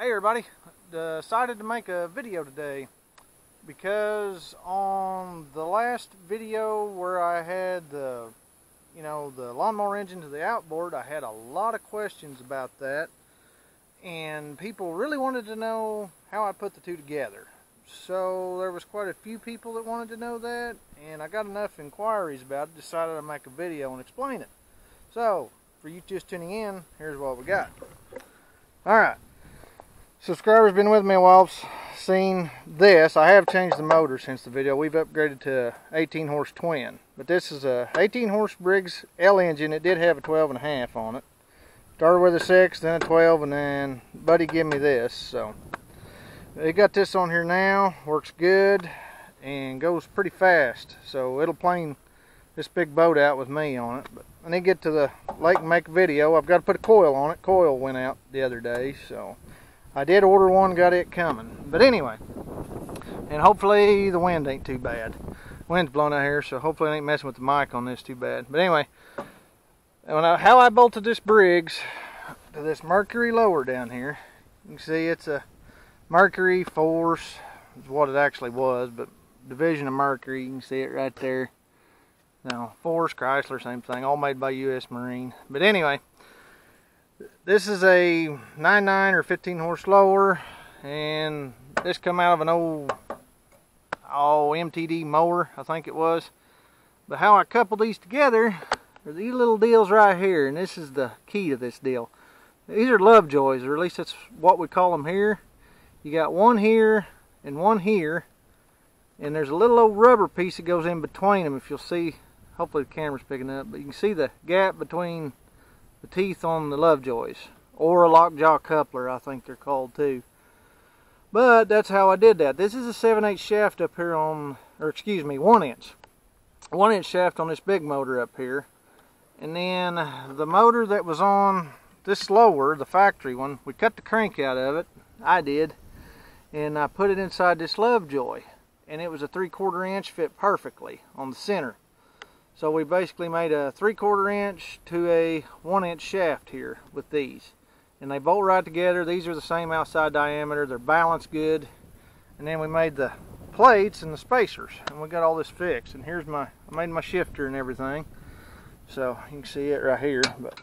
Hey everybody, decided to make a video today because on the last video where I had the, you know, the lawnmower engine to the outboard, I had a lot of questions about that and people really wanted to know how I put the two together. So there was quite a few people that wanted to know that and I got enough inquiries about it, decided to make a video and explain it. So, for you just tuning in, here's what we got. Alright, subscribers been with me a while, seen this. I have changed the motor since the video. We've upgraded to 18 horse twin. But this is a 18 horse Briggs L engine. It did have a 12 and a half on it. Started with a 6, then a 12, and then Buddy give me this. So they got this on here now. Works good and goes pretty fast. So it'll plane this big boat out with me on it. But when they get to the lake and make a video, I've got to put a coil on it. Coil went out the other day, so I did order one, got it coming. But anyway, and hopefully the wind ain't too bad. Wind's blowing out here, so hopefully it ain't messing with the mic on this too bad. But anyway, I, how I bolted this Briggs to this Mercury lower down here, you can see it's a Mercury Force, is what it actually was, but division of Mercury, you can see it right there. Now, Force, Chrysler, same thing, all made by U.S. Marine. But anyway, this is a 9.9 or 15 horse lower, and this come out of an old, oh, MTD mower, I think it was. But how I couple these together are these little deals right here, and this is the key to this deal. These are Lovejoys, or at least that's what we call them here. You got one here and one here, and there's a little old rubber piece that goes in between them if you'll see hopefully the camera's picking up but you can see the gap between the teeth on the Lovejoys. Or a lockjaw coupler I think they're called too. But that's how I did that. This is a 7 8 shaft up here on or excuse me 1 inch. 1 inch shaft on this big motor up here. And then the motor that was on this lower the factory one we cut the crank out of it. I did. And I put it inside this Lovejoy. And it was a three quarter inch fit perfectly on the center so we basically made a three quarter inch to a one inch shaft here with these. And they bolt right together. These are the same outside diameter. They're balanced good. And then we made the plates and the spacers. And we got all this fixed. And here's my, I made my shifter and everything. So you can see it right here. But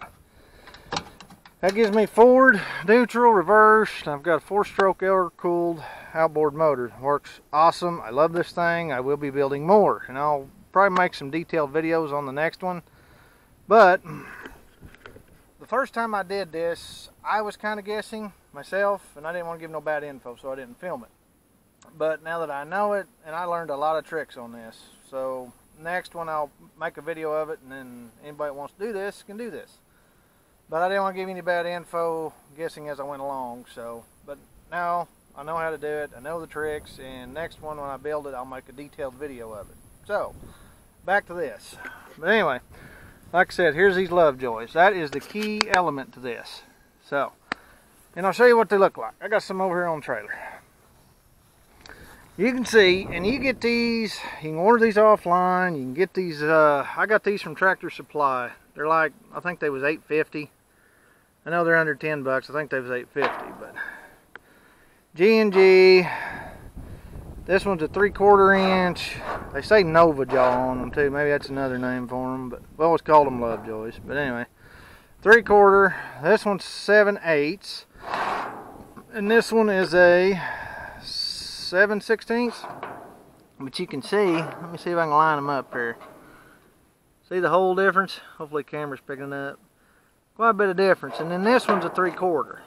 that gives me forward, neutral, reverse. I've got a four stroke air cooled outboard motor. Works awesome. I love this thing. I will be building more. And I'll probably make some detailed videos on the next one. But the first time I did this, I was kind of guessing myself, and I didn't want to give no bad info, so I didn't film it. But now that I know it, and I learned a lot of tricks on this, so next one I'll make a video of it, and then anybody that wants to do this can do this. But I didn't want to give any bad info, guessing as I went along. So, but now I know how to do it. I know the tricks, and next one when I build it, I'll make a detailed video of it. So, back to this. But anyway, like I said, here's these Lovejoys. That is the key element to this. So, and I'll show you what they look like. I got some over here on the trailer. You can see, and you get these, you can order these offline. You can get these, uh, I got these from Tractor Supply. They're like, I think they was 850 I know they're under 10 bucks. I think they was 850 but G&G, this one's a three quarter inch. They say Nova Jaw on them too. Maybe that's another name for them, but we always call them Lovejoys. But anyway, three quarter. This one's seven eighths, and this one is a seven sixteenths. But you can see. Let me see if I can line them up here. See the whole difference? Hopefully, camera's picking up. Quite a bit of difference. And then this one's a three quarter.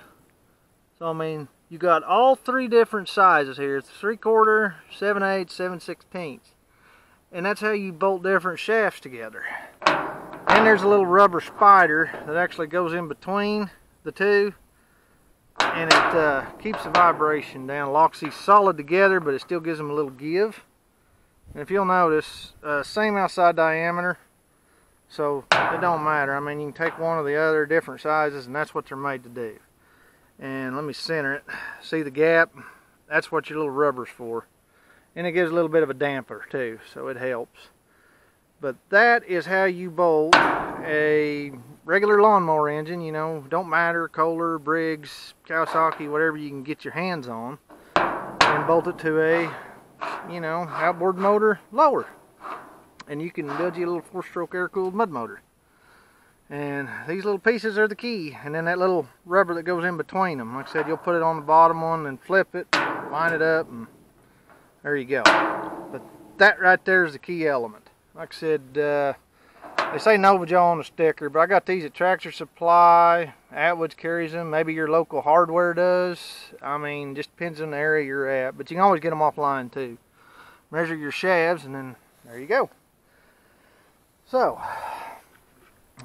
So I mean, you got all three different sizes here. Three quarter, seven eighths, seven sixteenths. And that's how you bolt different shafts together. And there's a little rubber spider that actually goes in between the two. And it uh, keeps the vibration down. Locks these solid together, but it still gives them a little give. And if you'll notice, uh, same outside diameter. So it don't matter. I mean, you can take one or the other, different sizes, and that's what they're made to do and let me center it see the gap that's what your little rubber's for and it gives a little bit of a damper too so it helps but that is how you bolt a regular lawnmower engine, you know, don't matter, Kohler, Briggs, Kawasaki, whatever you can get your hands on, and bolt it to a, you know, outboard motor lower. And you can build you a little four-stroke air-cooled mud motor. And these little pieces are the key. And then that little rubber that goes in between them. Like I said, you'll put it on the bottom one and flip it, line it up, and there you go. But that right there is the key element. Like I said, uh, they say Nova Jaw on the sticker, but I got these at Tractor Supply. Atwoods carries them. Maybe your local hardware does. I mean, just depends on the area you're at. But you can always get them offline too. Measure your shafts, and then there you go. So,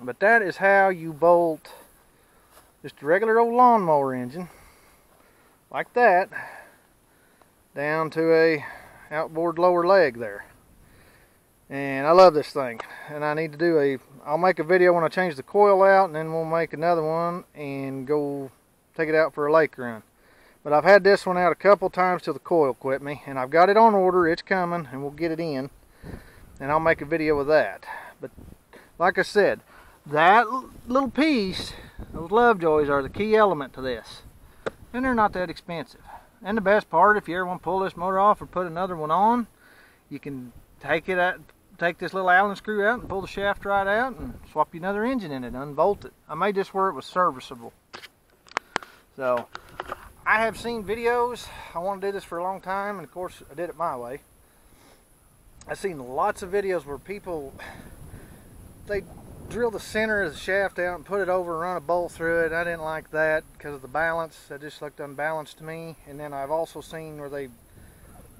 but that is how you bolt just a regular old lawnmower engine like that down to a outboard lower leg there. And I love this thing and I need to do a I'll make a video when I change the coil out and then we'll make another one and go take it out for a lake run. But I've had this one out a couple times till the coil quit me and I've got it on order it's coming and we'll get it in and I'll make a video with that. But like I said that little piece those Lovejoys are the key element to this and they're not that expensive and the best part if you ever want to pull this motor off or put another one on you can take it at take this little Allen screw out and pull the shaft right out and swap you another engine in it, unbolt it. I made this where it was serviceable. So, I have seen videos. I want to do this for a long time, and of course, I did it my way. I've seen lots of videos where people, they drill the center of the shaft out and put it over and run a bolt through it. I didn't like that because of the balance. It just looked unbalanced to me. And then I've also seen where they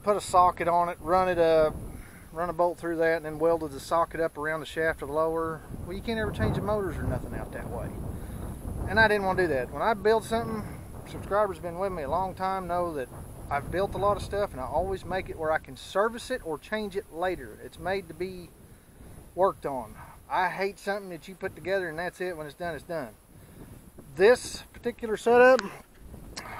put a socket on it, run it up, run a bolt through that and then welded the socket up around the shaft of the lower. Well, you can't ever change the motors or nothing out that way. And I didn't want to do that. When I build something, subscribers have been with me a long time know that I've built a lot of stuff and I always make it where I can service it or change it later. It's made to be worked on. I hate something that you put together and that's it. When it's done, it's done. This particular setup,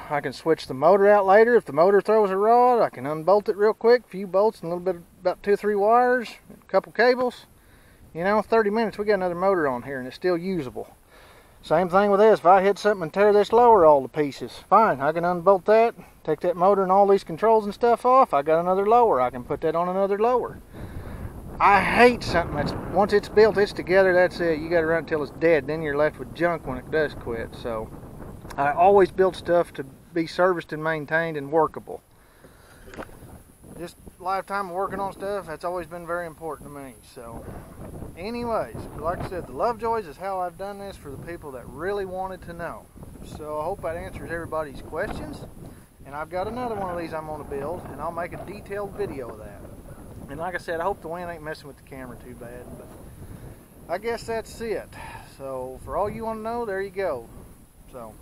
I can switch the motor out later. If the motor throws a rod, I can unbolt it real quick. A few bolts and a little bit, about two or three wires, a couple cables. You know, 30 minutes, we got another motor on here and it's still usable. Same thing with this. If I hit something and tear this lower all to pieces, fine. I can unbolt that, take that motor and all these controls and stuff off. I got another lower. I can put that on another lower. I hate something that's, once it's built, it's together, that's it. You got to run until it's dead. Then you're left with junk when it does quit. So, I always build stuff to be serviced and maintained and workable. Just lifetime of working on stuff, that's always been very important to me. So, anyways, like I said, the Lovejoys is how I've done this for the people that really wanted to know. So I hope that answers everybody's questions. And I've got another one of these I'm going to build, and I'll make a detailed video of that. And like I said, I hope the wind ain't messing with the camera too bad, but I guess that's it. So for all you want to know, there you go. So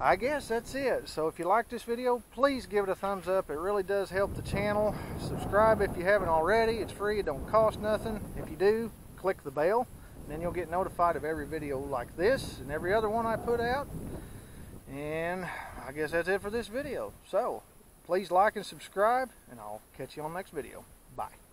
I guess that's it. So if you like this video, please give it a thumbs up. It really does help the channel. Subscribe if you haven't already. It's free. It don't cost nothing. If you do, click the bell. Then you'll get notified of every video like this and every other one I put out. And I guess that's it for this video. So please like and subscribe, and I'll catch you on the next video. Bye.